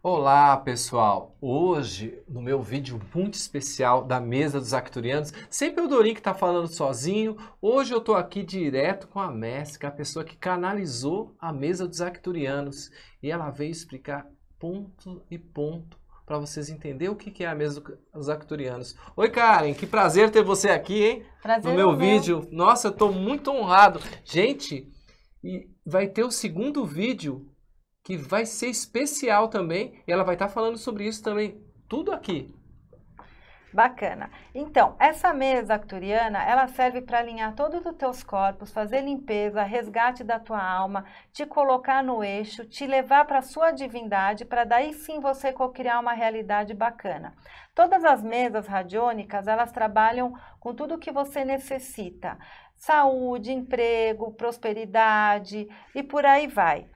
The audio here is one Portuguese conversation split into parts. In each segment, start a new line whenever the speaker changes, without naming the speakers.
Olá pessoal, hoje no meu vídeo muito especial da mesa dos Acturianos, sempre o Dorim que está falando sozinho, hoje eu estou aqui direto com a Messi, a pessoa que canalizou a mesa dos Acturianos e ela veio explicar ponto e ponto para vocês entenderem o que é a mesa dos Acturianos. Oi Karen, que prazer ter você aqui, hein?
Prazer
no meu
meu.
vídeo. Nossa, eu estou muito honrado. Gente, e vai ter o segundo vídeo que vai ser especial também. E ela vai estar falando sobre isso também. Tudo aqui.
Bacana. Então, essa mesa acturiana, ela serve para alinhar todos os teus corpos, fazer limpeza, resgate da tua alma, te colocar no eixo, te levar para a sua divindade, para daí sim você co-criar uma realidade bacana. Todas as mesas radiônicas, elas trabalham com tudo o que você necessita. Saúde, emprego, prosperidade e por aí vai.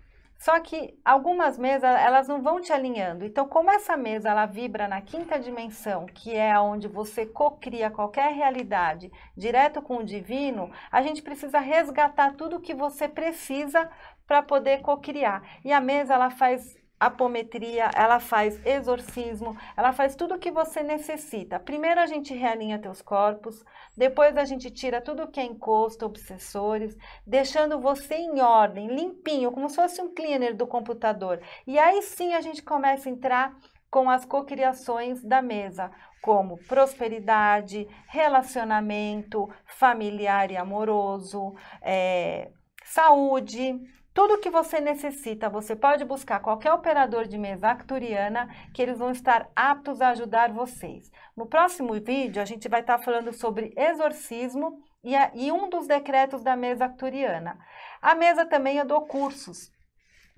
Só que algumas mesas, elas não vão te alinhando. Então, como essa mesa, ela vibra na quinta dimensão, que é onde você cocria qualquer realidade direto com o divino, a gente precisa resgatar tudo que você precisa para poder cocriar. E a mesa, ela faz apometria, ela faz exorcismo, ela faz tudo o que você necessita. Primeiro a gente realinha teus corpos, depois a gente tira tudo que é encosto, obsessores, deixando você em ordem, limpinho, como se fosse um cleaner do computador. E aí sim a gente começa a entrar com as cocriações da mesa, como prosperidade, relacionamento familiar e amoroso, é, saúde, tudo que você necessita, você pode buscar qualquer operador de mesa acturiana que eles vão estar aptos a ajudar vocês. No próximo vídeo, a gente vai estar falando sobre exorcismo e, a, e um dos decretos da mesa acturiana. A mesa também eu dou cursos.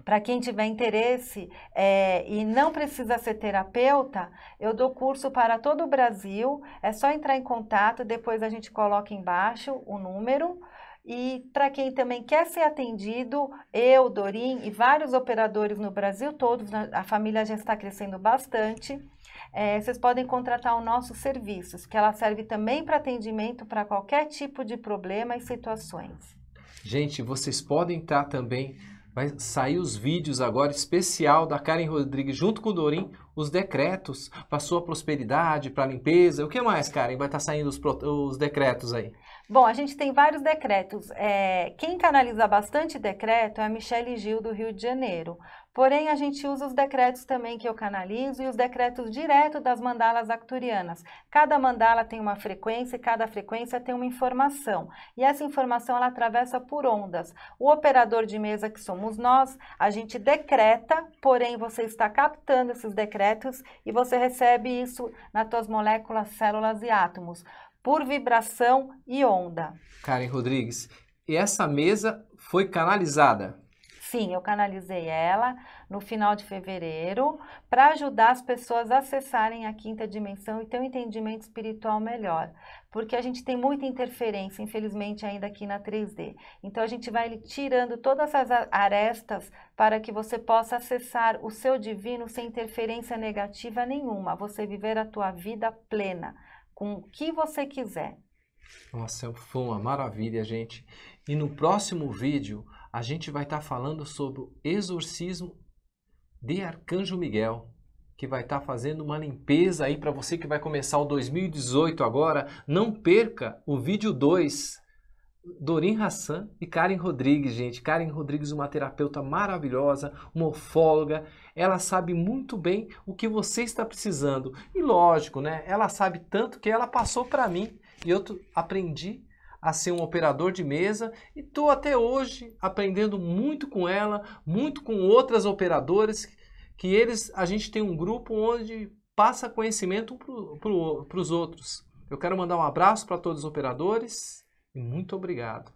Para quem tiver interesse é, e não precisa ser terapeuta, eu dou curso para todo o Brasil. É só entrar em contato, depois a gente coloca embaixo o número. E para quem também quer ser atendido, eu, Dorim e vários operadores no Brasil todo, né, a família já está crescendo bastante. É, vocês podem contratar os nossos serviços, que ela serve também para atendimento para qualquer tipo de problema e situações.
Gente, vocês podem estar também. Vai sair os vídeos agora especial da Karen Rodrigues junto com o Dorim, os decretos para sua prosperidade, para limpeza. O que mais, Karen? Vai estar saindo os, os decretos aí?
Bom, a gente tem vários decretos. É, quem canaliza bastante decreto é a Michelle Gil, do Rio de Janeiro. Porém, a gente usa os decretos também que eu canalizo e os decretos direto das mandalas acturianas. Cada mandala tem uma frequência e cada frequência tem uma informação. E essa informação ela atravessa por ondas. O operador de mesa que somos nós, a gente decreta, porém você está captando esses decretos e você recebe isso nas suas moléculas, células e átomos por vibração e onda.
Karen Rodrigues, e essa mesa foi canalizada?
Sim, eu canalizei ela no final de fevereiro para ajudar as pessoas a acessarem a quinta dimensão e ter um entendimento espiritual melhor. Porque a gente tem muita interferência, infelizmente, ainda aqui na 3D. Então a gente vai tirando todas as arestas para que você possa acessar o seu divino sem interferência negativa nenhuma, você viver a tua vida plena com o que você quiser.
Nossa, foi uma maravilha, gente. E no próximo vídeo, a gente vai estar tá falando sobre o exorcismo de Arcanjo Miguel, que vai estar tá fazendo uma limpeza aí para você que vai começar o 2018 agora. Não perca o vídeo 2 Dorim Hassan e Karen Rodrigues, gente. Karen Rodrigues, uma terapeuta maravilhosa, uma ufóloga. Ela sabe muito bem o que você está precisando. E lógico, né? Ela sabe tanto que ela passou para mim e eu aprendi a ser um operador de mesa e estou até hoje aprendendo muito com ela, muito com outras operadoras que eles, a gente tem um grupo onde passa conhecimento para os outros. Eu quero mandar um abraço para todos os operadores muito obrigado.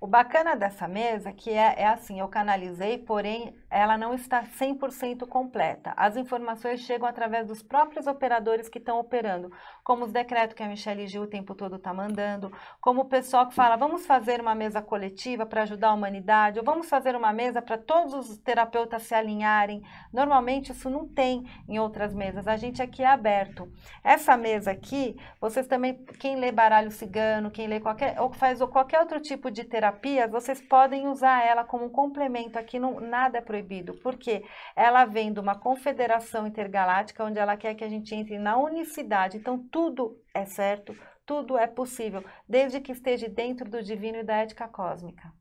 O bacana dessa mesa que é, é assim, eu canalizei, porém ela não está 100% completa. As informações chegam através dos próprios operadores que estão operando, como os decretos que a Michelle Gil o tempo todo está mandando, como o pessoal que fala, vamos fazer uma mesa coletiva para ajudar a humanidade, ou vamos fazer uma mesa para todos os terapeutas se alinharem. Normalmente isso não tem em outras mesas, a gente aqui é aberto. Essa mesa aqui, vocês também, quem lê baralho cigano, quem lê qualquer, ou faz ou qualquer outro tipo de terapias, vocês podem usar ela como um complemento aqui, não, nada é proibido, porque ela vem de uma confederação intergaláctica onde ela quer que a gente entre na unicidade. Então, tudo é certo, tudo é possível, desde que esteja dentro do divino e da ética cósmica.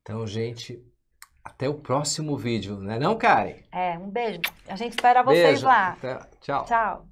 Então, gente, até o próximo vídeo, né não, Karen?
É, um beijo. A gente espera vocês
beijo.
lá.
Até, tchau.
Tchau.